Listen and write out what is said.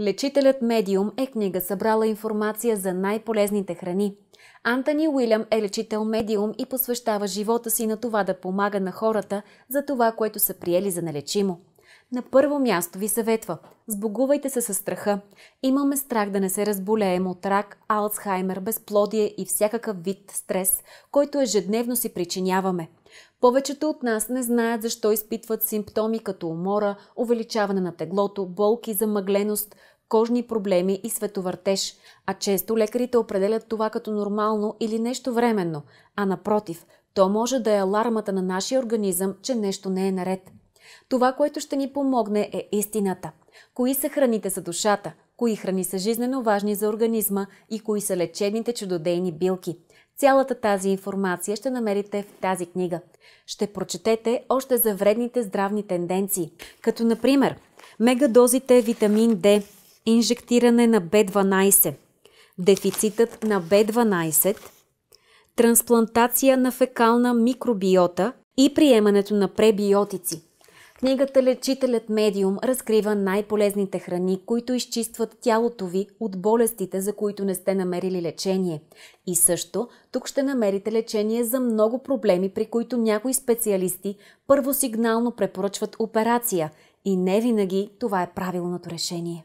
Лечителят медиум е книга събрала информация за най-полезните храни. Антони Уилям е лечител медиум и посвещава живота си на това да помага на хората за това, което са приели за нелечимо. На първо място ви съветва – сбогувайте се със страха. Имаме страх да не се разболеем от рак, Алцхаймер, безплодие и всякакъв вид стрес, който ежедневно си причиняваме. Повечето от нас не знаят защо изпитват симптоми като умора, увеличаване на теглото, болки, замъгленост, кожни проблеми и световъртеж, а често лекарите определят това като нормално или нещо временно, а напротив, то може да е алармата на нашия организъм, че нещо не е наред. Това, което ще ни помогне е истината. Кои са храните за душата, кои храни са жизнено важни за организма и кои са лечебните чудодейни билки. Цялата тази информация ще намерите в тази книга. Ще прочетете още за вредните здравни тенденции, като например мегадозите витамин D, инжектиране на B12, дефицитът на B12, трансплантация на фекална микробиота и приемането на пребиотици – Книгата Лечителят медиум разкрива най-полезните храни, които изчистват тялото ви от болестите, за които не сте намерили лечение. И също, тук ще намерите лечение за много проблеми, при които някои специалисти първосигнално препоръчват операция и не винаги това е правилното решение.